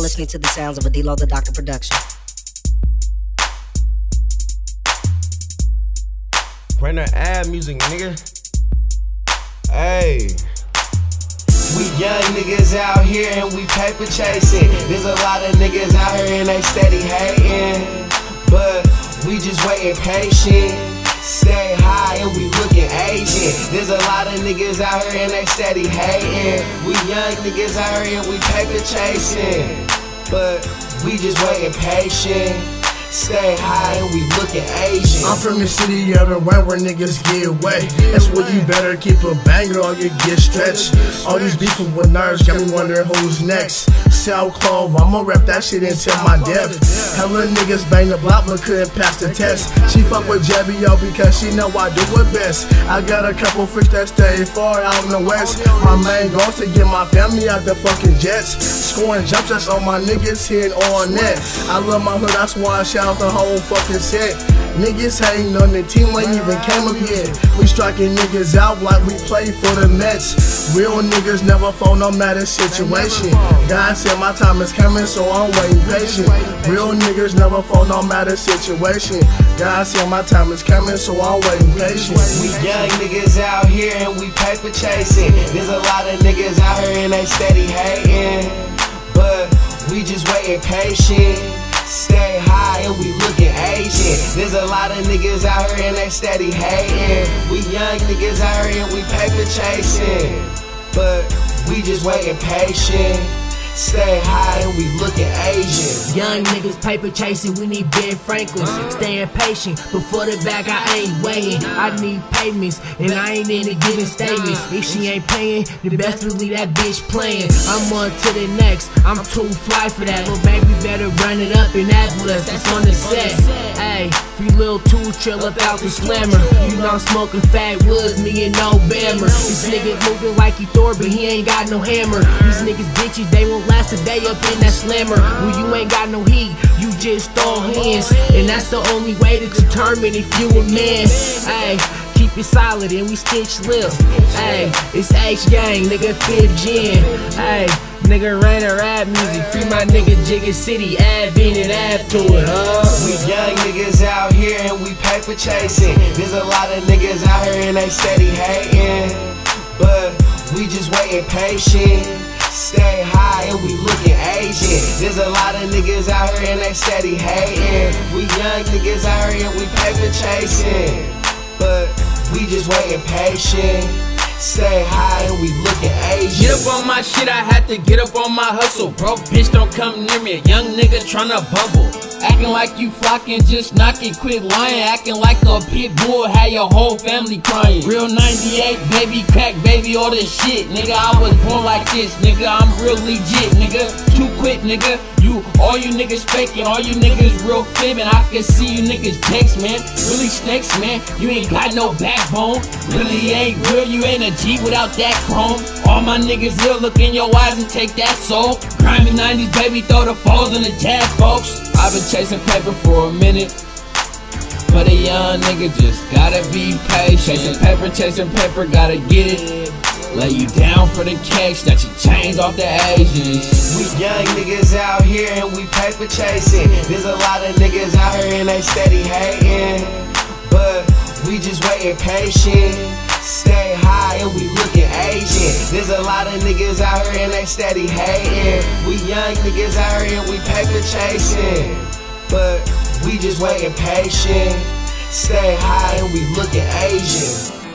listening to the sounds of a D-Lo the Doctor production. Rainier Ave music, nigga. Hey. We young niggas out here and we paper chasing. There's a lot of niggas out here and they steady hating. But we just waiting patient. Stay high and we looking Asian. There's a lot of niggas out here and they steady hating. We young niggas out here and we paper chasing. But we just waiting patient. Stay high and we looking Asian. I'm from the city of the way where niggas get away. That's where you better keep a banger or you get stretched. All these beefing with nerves got me wondering who's next. Sell clove, I'ma rap that shit until my death. Hella niggas bang the block but couldn't pass the test. She fuck with Jbo because she know I do it best. I got a couple freaks that stay far out in the west. My main goal is to get my family out the fucking jets. Scoring jump shots on my niggas hitting on net. I love my hood, that's why I out the whole fucking set. Niggas hating on the team ain't even came up yet. We striking niggas out like we play for the Mets. Real niggas never fall no matter situation. God said my time is coming, so I'm waiting patient. Real niggas never fall no matter situation. God said my time is coming, so I'm waiting patient. We young niggas out here and we paper chasing. There's a lot of niggas out here and they steady hating. But we just waiting patient. Stay high There's a lot of niggas out here and they steady hating. We young niggas out here and we paper chasing. But we just waiting patient. Stay high and we looking Asian. Young niggas paper chasing, we need Ben Franklin. Staying patient, before the bag I ain't waiting. I need payments, and I ain't in it giving statements. If she ain't paying, the best believe that bitch playing. I'm on to the next, I'm too fly for that. Little baby better run it up and act with us, that's on the set. Hey, free little two trail up out the slammer. You know I'm smoking fat woods, me and no. This nigga moving like he Thor, but he ain't got no hammer. These niggas bitches, they won't last a day up in that slammer. When you ain't got no heat, you just throw hands. And that's the only way to determine if you a man. Hey, keep it solid and we stitch lip. Hey, it's H gang, nigga, fifth gen. Hey, nigga, Rainier Ave Music. Free my nigga Jigga City, add bean and add to it, huh? We young niggas out here and we paper chasing. There's a lot of niggas out here and they steady hating. But we just waiting patient. Stay high and we looking Asian. There's a lot of niggas out here and they steady hating. We young niggas out here and we paper chasing. But we just waiting patient. Stay high and we looking Asian. Get up on my shit, I had to get up on my hustle. Broke bitch, don't come near me. A young nigga tryna bubble. Acting like you flocking, just knocking, quit lying. Acting like a pit bull, had your whole family crying. Real 98, baby, crack, baby, all this shit. Nigga, I was born like this, nigga. I'm real legit, nigga. Too quick, nigga. You, all you niggas faking, all you niggas real fibbing. I can see you niggas text, man. Really snakes, man. You ain't got no backbone. Really ain't real, you ain't a G without that chrome. All my niggas ill, look in your eyes and take that soul. Grimy 90s, baby, throw the foes in the jazz, folks. I've been chasing paper for a minute. But a young nigga just gotta be patient. Chasing paper, chasing paper, gotta get it. Lay you down for the cash, that you chains off the Asians. We young niggas out here and we paper chasing. There's a lot of niggas out here and they steady hating. But we just waiting patient. Stay high and we looking Asian. There's a lot of niggas out here and they steady hating. We young niggas out here and we paper chasing. But we just waiting patient. Stay high and we looking Asian.